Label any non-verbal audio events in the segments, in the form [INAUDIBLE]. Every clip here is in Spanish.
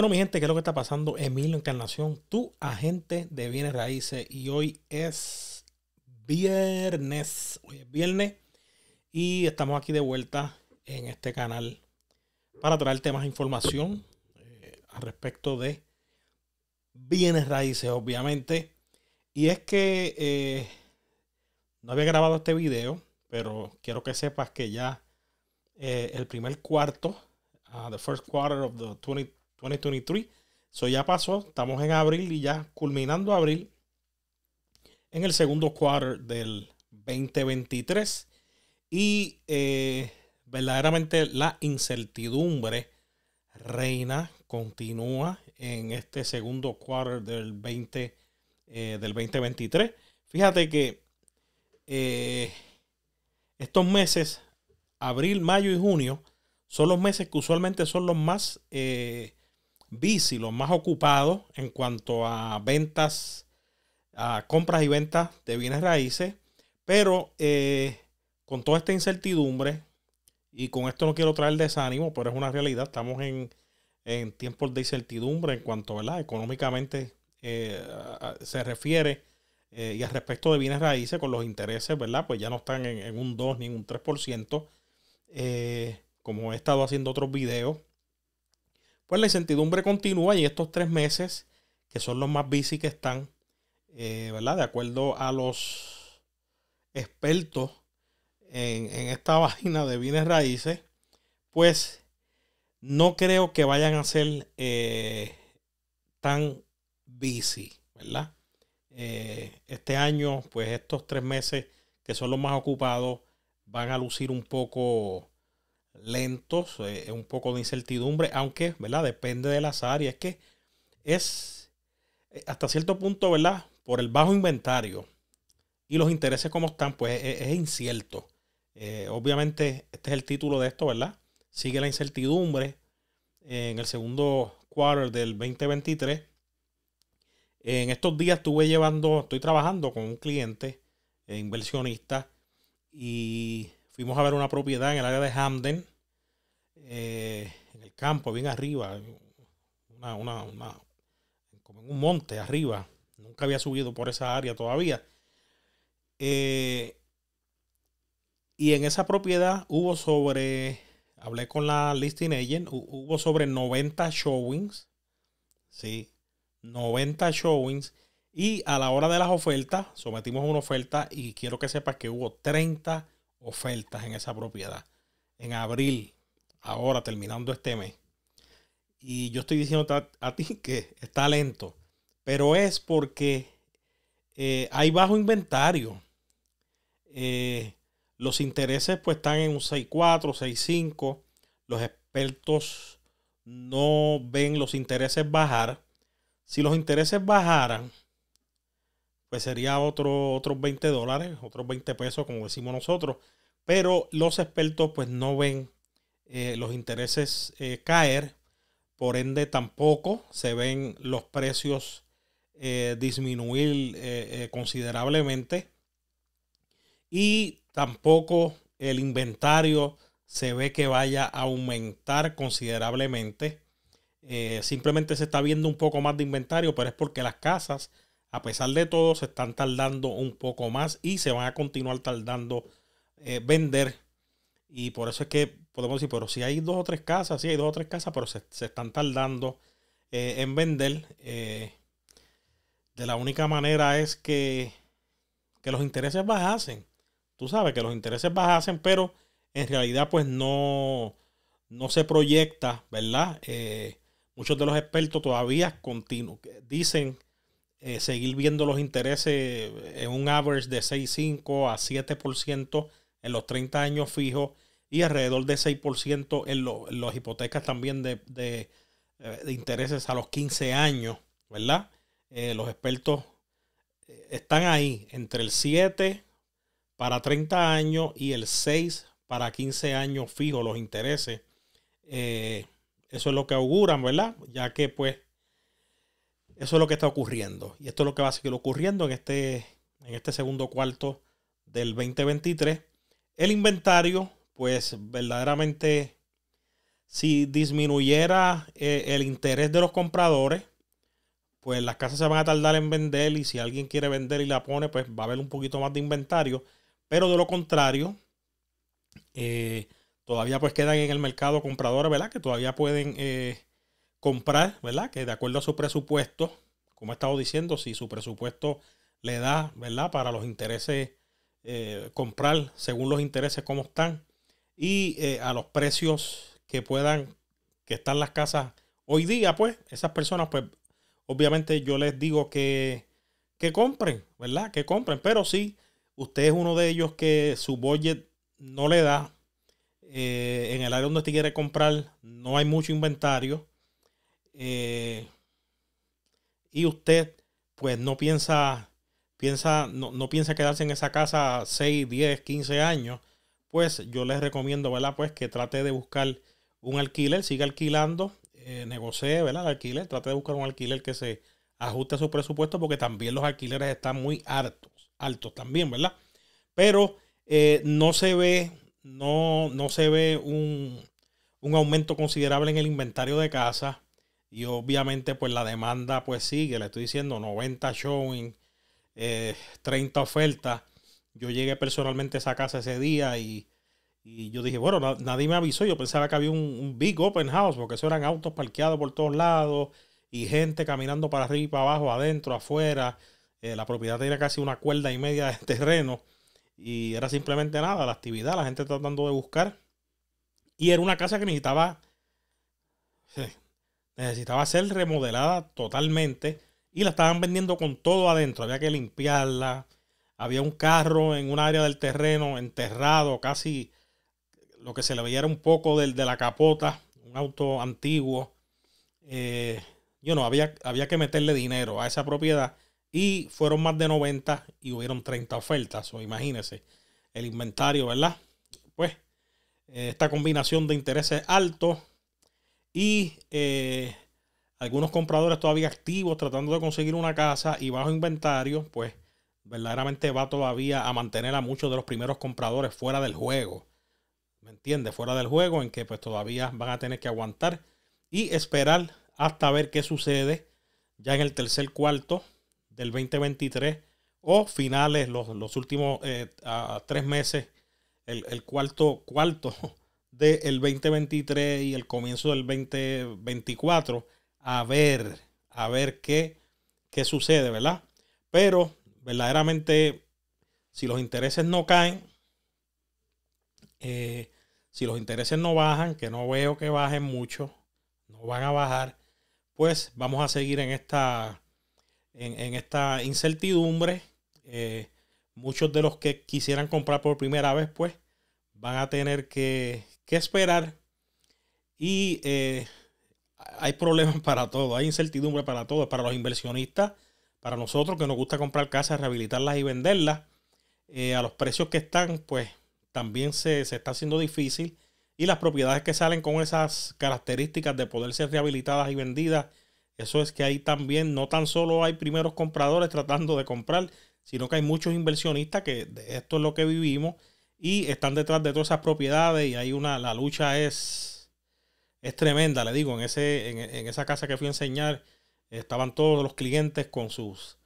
Bueno, mi gente, ¿qué es lo que está pasando? Emilio Encarnación, tu agente de bienes raíces. Y hoy es viernes. Hoy es viernes. Y estamos aquí de vuelta en este canal para traerte más información eh, al respecto de bienes raíces, obviamente. Y es que eh, no había grabado este video, pero quiero que sepas que ya eh, el primer cuarto, uh, the first quarter of the 20 2023. Eso ya pasó, estamos en abril y ya culminando abril en el segundo quarter del 2023. Y eh, verdaderamente la incertidumbre reina, continúa en este segundo quarter del, 20, eh, del 2023. Fíjate que eh, estos meses, abril, mayo y junio, son los meses que usualmente son los más bici, los más ocupados en cuanto a ventas, a compras y ventas de bienes raíces, pero eh, con toda esta incertidumbre, y con esto no quiero traer desánimo, pero es una realidad, estamos en, tiempos de incertidumbre en cuanto, ¿verdad? Económicamente eh, se refiere. Eh, y al respecto de bienes raíces, con los intereses, ¿verdad? Pues ya no están en, un 2 ni en un 3%. como he estado haciendo otros videos, pues la incertidumbre continúa y estos tres meses, que son los más busy que están, eh, ¿verdad? De acuerdo a los expertos en, esta [LAUGHS] página de bienes raíces, pues no creo que vayan a ser eh, tan busy, ¿verdad? Eh, este año, pues estos tres meses que son los más ocupados, van a lucir un poco lentos, eh, un poco de incertidumbre, aunque, ¿verdad? Depende de las áreas. Que es eh, hasta cierto punto, ¿verdad? Por el bajo inventario y los intereses como están, pues es, incierto. Eh, obviamente, este es el título de esto, ¿verdad? Sigue la incertidumbre en el segundo quarter del 2023. En estos días estuve llevando, estoy trabajando con un cliente inversionista y fuimos a ver una propiedad en el área de Hamden, eh, en el campo, bien arriba, como en un monte arriba. Nunca había subido por esa área todavía. Eh, y en esa propiedad hubo sobre, hablé con la listing agent, hubo sobre 90 showings. Sí, 90 showings. Y a la hora de las ofertas, sometimos una oferta y quiero que sepas que hubo 30 ofertas en esa propiedad. En abril, ahora terminando este mes. Y yo estoy diciendo a, ti que está lento. Pero es porque eh, hay bajo inventario. Eh, los intereses pues están en un 6.4, 6.5. Los expertos no ven los intereses bajar. Si los intereses bajaran, pues sería otro, otros 20 dólares, otros 20 pesos, como decimos nosotros. Pero los expertos pues no ven eh, los intereses eh, caer, por ende tampoco se ven los precios eh, disminuir considerablemente y tampoco el inventario se ve que vaya a aumentar considerablemente. simplemente se está viendo un poco más de inventario, pero es porque las casas, a pesar de todo, se están tardando un poco más y se van a continuar tardando vender. Y por eso es que podemos decir, pero si hay dos o tres casas, sí hay dos o tres casas, pero se, están tardando eh, en vender. Eh, de la única manera es que, que los intereses bajasen. Tú sabes que los intereses bajasen, pero en realidad pues no, no se proyecta, ¿verdad? Eh, muchos de los expertos todavía dicen seguir viendo los intereses en un average de 6,5 a 7% en los 30 años fijos y alrededor de 6% en, las hipotecas también de, eh, de, intereses a los 15 años, ¿verdad? Eh, los expertos eh, están ahí entre el 7 para 30 años y el 6 para 15 años fijos los intereses. eso es lo que auguran, ¿verdad? Ya que pues eso es lo que está ocurriendo. Y esto es lo que va a seguir ocurriendo en este, en este segundo cuarto del 2023. El inventario pues verdaderamente si disminuyera eh, el interés de los compradores, pues las casas se van a tardar en vender y si alguien quiere vender y la pone, pues va a haber un poquito más de inventario. Pero de lo contrario, eh, todavía pues quedan en el mercado compradores, ¿verdad? Que todavía pueden eh, comprar, ¿verdad? Que de acuerdo a su presupuesto, como he estado diciendo, si su presupuesto le da, ¿verdad? Para los intereses, comprar según los intereses como están y a los precios que puedan, que están las casas hoy día, pues esas personas, pues obviamente yo les digo que, que compren, ¿verdad? Que compren, pero si usted es uno de ellos que su budget no le da, eh, en el área donde usted quiere comprar no hay mucho inventario, eh, y usted pues no piensa, piensa, no, no piensa quedarse en esa casa 6, 10, 15 años, pues yo les recomiendo, ¿verdad? Pues que trate de buscar un alquiler, siga alquilando, eh, negocie, ¿verdad? El alquiler, trate de buscar un alquiler que se ajuste a su presupuesto porque también los alquileres están muy altos, altos también, ¿verdad? Pero eh, no se ve, no, no se ve un, aumento considerable en el inventario de casa y obviamente pues la demanda pues sigue, le estoy diciendo 90 showing, 30 eh, ofertas. Yo llegué personalmente a esa casa ese día y y yo dije, bueno, nadie me avisó. Yo pensaba que había un, big open house, porque eso eran autos parqueados por todos lados y gente caminando para arriba para abajo, adentro, afuera. Eh, la propiedad tenía casi una cuerda y media de [LAUGHS] terreno. Y era simplemente nada, la actividad, la gente tratando de buscar. Y era una casa que necesitaba, necesitaba ser remodelada totalmente. Y la estaban vendiendo con todo adentro. Había que limpiarla. Había un carro en un área del terreno enterrado, casi lo que se le veía era un poco de, de la capota, un auto antiguo. Eh, yo no, había, había que meterle dinero a esa propiedad y fueron más de 90 y hubieron 30 ofertas. O imagínense, el inventario, ¿verdad? Pues eh, esta combinación de intereses altos y eh, algunos compradores todavía activos tratando de conseguir una casa y bajo inventario, pues verdaderamente va todavía a mantener a muchos de los primeros compradores fuera del juego. ¿me entiendes? Fuera del juego en que pues todavía van a tener que aguantar y esperar hasta ver qué sucede ya en el tercer cuarto del 2023 o finales, los, últimos eh, tres meses, el, cuarto cuarto del 2023 y el comienzo del 2024, a ver, a ver qué, qué sucede, ¿verdad? Pero verdaderamente, si los intereses no caen, eh, si los intereses no bajan, que no veo que bajen mucho, no van a bajar, pues vamos a seguir en esta, en, esta incertidumbre. Eh, muchos de los que quisieran comprar por primera vez, pues van a tener que, esperar. Y eh, hay problemas [LAUGHS] para todo, hay incertidumbre para todo, para los inversionistas, para nosotros que nos gusta comprar casas, rehabilitarlas y venderlas. a los precios que están, pues también se, está haciendo difícil y las propiedades que salen con esas características de poder ser rehabilitadas y vendidas, eso es que ahí también no tan solo hay primeros compradores tratando de comprar, sino que hay muchos inversionistas que de esto es lo que vivimos y están detrás de todas esas propiedades y hay una, la lucha es, es tremenda, le digo, en, ese, en, esa casa que fui a enseñar estaban todos los clientes con sus,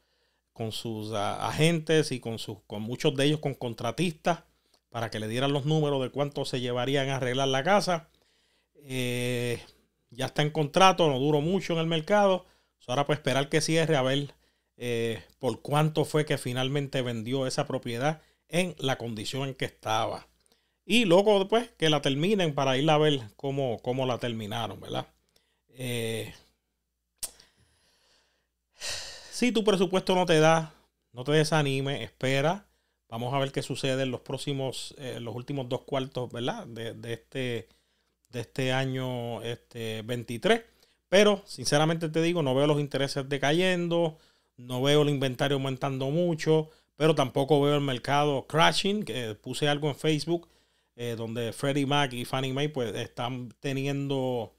con sus ah, agentes y con, sus, con muchos de ellos con contratistas para que le dieran los números de cuánto se llevarían a arreglar la casa. Eh, ya está en contrato, no duró mucho en el mercado. Ahora pues esperar que cierre a ver eh, por cuánto fue que finalmente vendió esa propiedad en la condición en que estaba. Y luego después que la terminen para ir a ver cómo, cómo la terminaron, ¿verdad? Eh, si tu presupuesto no te da, no te desanime, espera Vamos a ver qué sucede en los próximos, eh, los últimos dos cuartos, ¿verdad? De, este, de este año este 23. Pero, sinceramente te digo, no veo los intereses decayendo, no veo el inventario aumentando mucho, pero tampoco veo el mercado crashing. Puse algo en Facebook eh, donde Freddie Mac y Fannie Mae pues están teniendo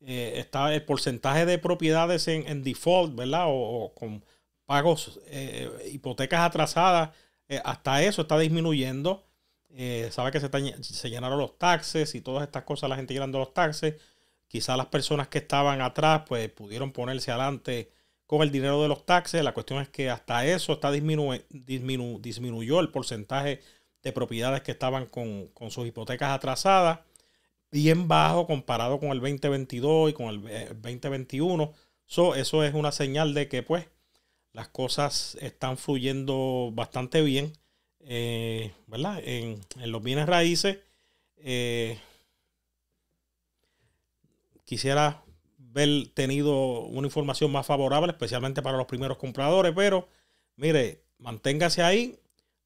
eh, está el porcentaje de propiedades en, default, ¿verdad? O, con pagos, hipotecas atrasadas eh, hasta eso está disminuyendo. Eh, sabe que se, se, llenaron los taxes y todas estas cosas, la gente llenando los taxes. Quizás las personas que estaban atrás, pues pudieron ponerse adelante con el dinero de los taxes. La cuestión es que hasta eso está disminu disminuyó el porcentaje de propiedades que estaban con, con, sus hipotecas atrasadas, bien bajo comparado con el 2022 y con el 2021. So, eso es una señal de que pues las cosas están fluyendo bastante bien, eh, ¿verdad? En, los bienes raíces. Eh, quisiera ver tenido una información más favorable, especialmente para los primeros compradores, pero mire, manténgase ahí,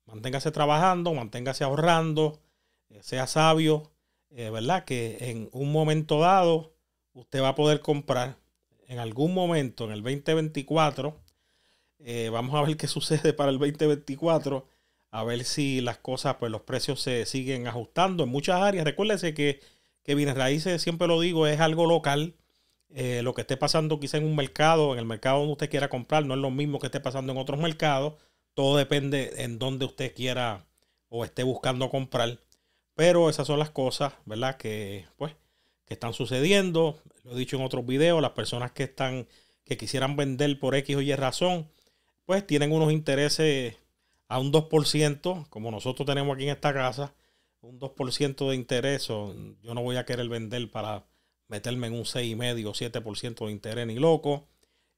manténgase trabajando, manténgase ahorrando, eh, sea sabio, ¿verdad? Que en un momento dado usted va a poder comprar en algún momento en el 2024 eh, vamos a ver qué [LAUGHS] sucede para el 2024. A ver si las cosas, pues los precios se siguen ajustando en muchas áreas. Recuérdese que, que bienes raíces, siempre lo digo, es algo local. Eh, lo que esté pasando quizá en un mercado, en el mercado donde usted quiera comprar, no es lo mismo que esté pasando en otros mercados. Todo depende en donde usted quiera o esté buscando comprar. Pero esas son las cosas, ¿verdad? Que, pues, que están sucediendo. Lo he dicho en otros videos, las personas que están, que quisieran vender por X o Y razón, pues tienen unos intereses a un 2%, como nosotros tenemos aquí en esta casa, un 2% de interés. Yo no voy a querer vender para meterme en un 6,5 o 7% de interés ni loco.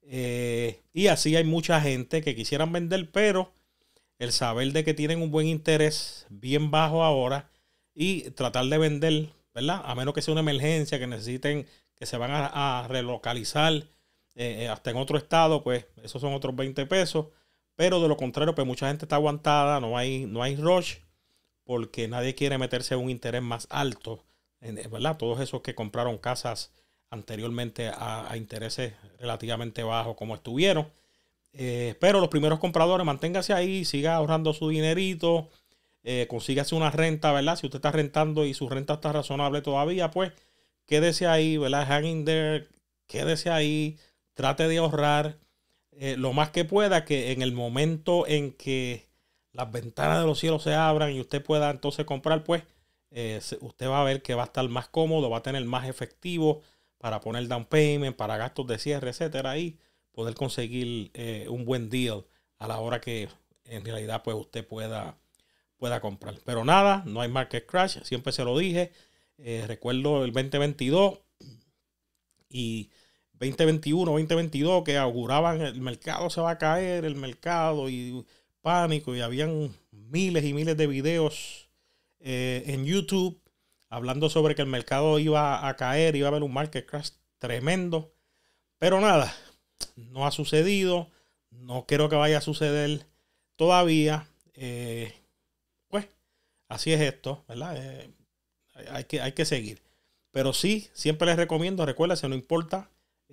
Eh, y así hay mucha gente que quisieran vender, pero el saber de que tienen un buen interés bien bajo ahora y tratar de vender, ¿verdad? A menos que sea una emergencia, que necesiten, que se van a relocalizar eh, eh, hasta en otro estado, pues esos son otros 20 pesos. Pero de lo contrario, pues mucha gente está aguantada, no hay, no hay rush, porque nadie quiere meterse en un interés más alto, ¿verdad? Todos esos que compraron casas anteriormente a, intereses relativamente bajos como estuvieron. pero los primeros compradores, manténgase ahí, siga ahorrando su dinerito, eh, consígase una renta, ¿verdad? Si usted está rentando y su renta está razonable todavía, pues quédese ahí, ¿verdad? Hanging there, quédese ahí, trate de ahorrar eh, lo más que pueda, que en el momento en que las ventanas de los cielos se abran y usted pueda entonces comprar, pues eh, usted va a ver que va a estar más cómodo, va a tener más efectivo para poner down payment, para gastos de cierre, etcétera, y poder conseguir eh, un buen deal a la hora que en realidad pues usted pueda, pueda comprar. Pero nada, no hay market crash, siempre se lo dije. recuerdo el 2022 y 2021, 2022 que auguraban el mercado se va a caer, el mercado y pánico y habían miles y miles de videos eh, en YouTube hablando sobre que el mercado iba a caer, iba a haber un market crash tremendo. Pero nada, no ha sucedido, no creo que vaya a suceder todavía. Eh, pues así es esto, ¿verdad? Eh, hay, que, hay que seguir. Pero sí, siempre les recomiendo, recuérdense, no importa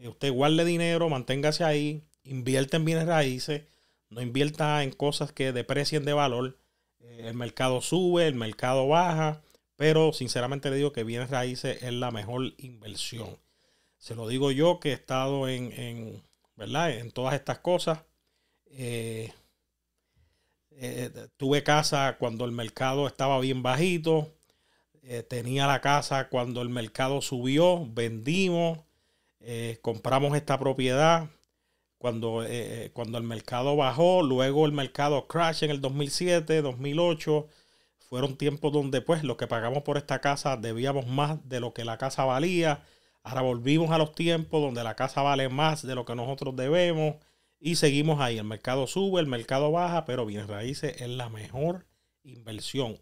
usted guarde dinero, manténgase ahí, invierta en bienes raíces, no invierta en cosas que deprecien de valor. Eh, el mercado sube, el mercado baja, pero sinceramente le digo que bienes raíces es la mejor inversión. Se lo digo yo que he estado en, ¿verdad? en todas estas cosas. Eh, tuve casa cuando el mercado estaba bien bajito. tenía la casa cuando el mercado subió. Vendimos. Eh, compramos esta propiedad cuando, eh, eh, cuando el mercado bajó, luego el mercado crash en el 2007, 2008. Fueron tiempos donde pues lo que pagamos por esta casa debíamos más de lo que la casa valía. Ahora volvimos a los tiempos donde la casa vale más de lo que nosotros debemos y seguimos ahí. El mercado sube, el mercado baja, pero bien raíces es la mejor inversión.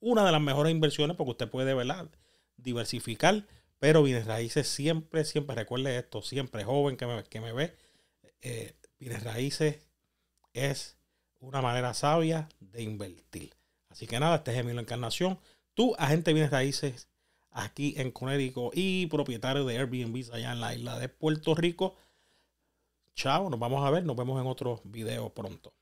Una de las mejores inversiones porque usted puede ¿verdad? diversificar pero bienes raíces siempre, siempre, recuerde esto, siempre joven que me, que me ve, eh, raíces es una manera sabia de invertir. Así que nada, este es Emilio Encarnación, tu agente de raíces aquí en Connecticut y propietario de Airbnb allá en la isla de Puerto Rico. Chao, nos vamos a ver, nos vemos en otro video pronto.